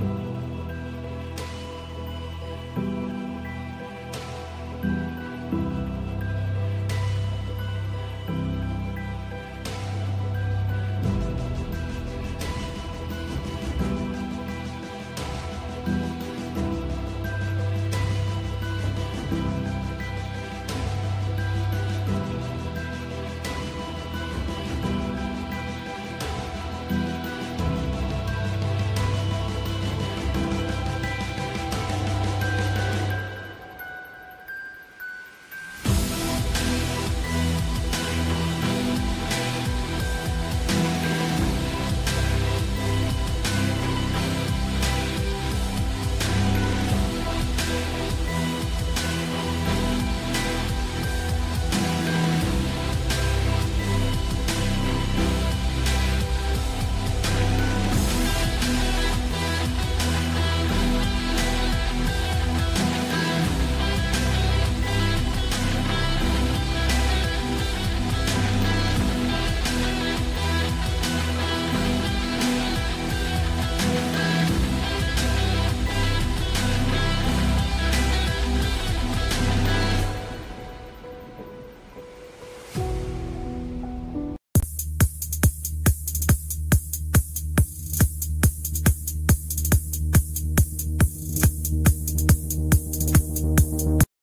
Bye.